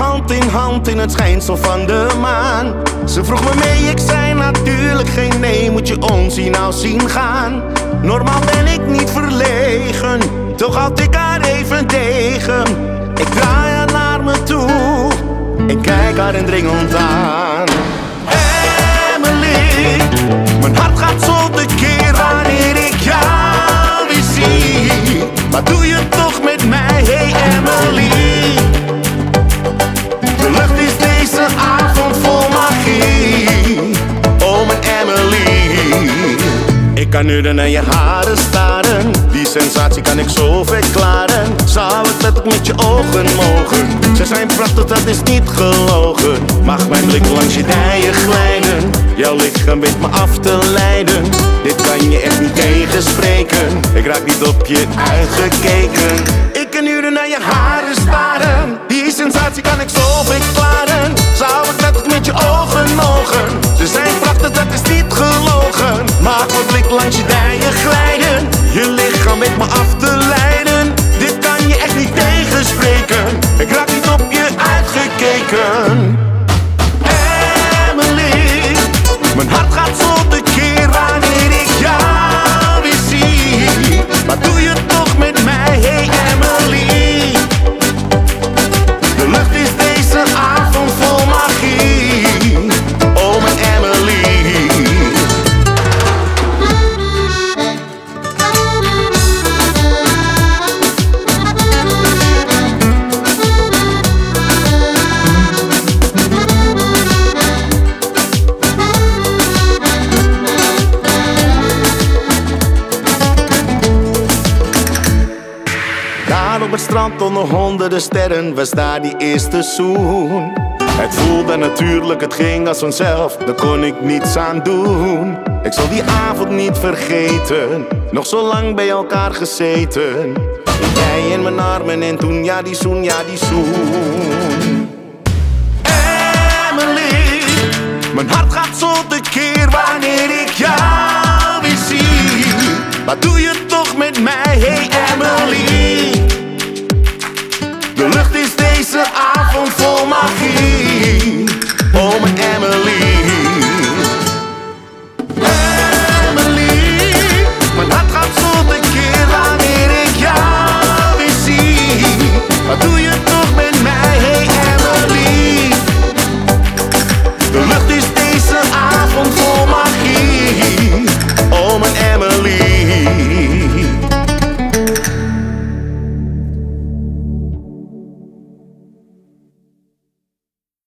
hand in hand in het schijnsel van de maan. Ze vroeg me mee, ik zei natuurlijk geen nee. Moet je ons hier nou zien gaan? Normaal ben ik niet verlegen, toch had ik haar even tegen. Ik draai haar naar me toe, ik kijk haar indringend aan. Kan nu naar je haren staren. Die sensatie kan ik zo verklaren. Zou het ik met je ogen mogen? Ze zijn prachtig, dat is niet gelogen. Mag mijn blik langs je dijen glijden? Jouw lichaam weet me af te leiden. Dit kan je echt niet tegenspreken. Ik raak niet op je uitgekeken. Ik kan uren naar je haren staren. Die sensatie kan ik zo verklaren. Langs je dijen glijden. Je lichaam weet me af te leiden. Op het strand onder honderden sterren was daar die eerste zoen. Het voelde natuurlijk, het ging als vanzelf, daar kon ik niets aan doen. Ik zal die avond niet vergeten, nog zo lang bij elkaar gezeten. Jij in mijn armen en toen ja die zoen, ja die zoen. Emily, mijn hart gaat zo keer wanneer ik jou weer zie. Wat doe je toch met mij, hey Emily? Deze avond vol magie.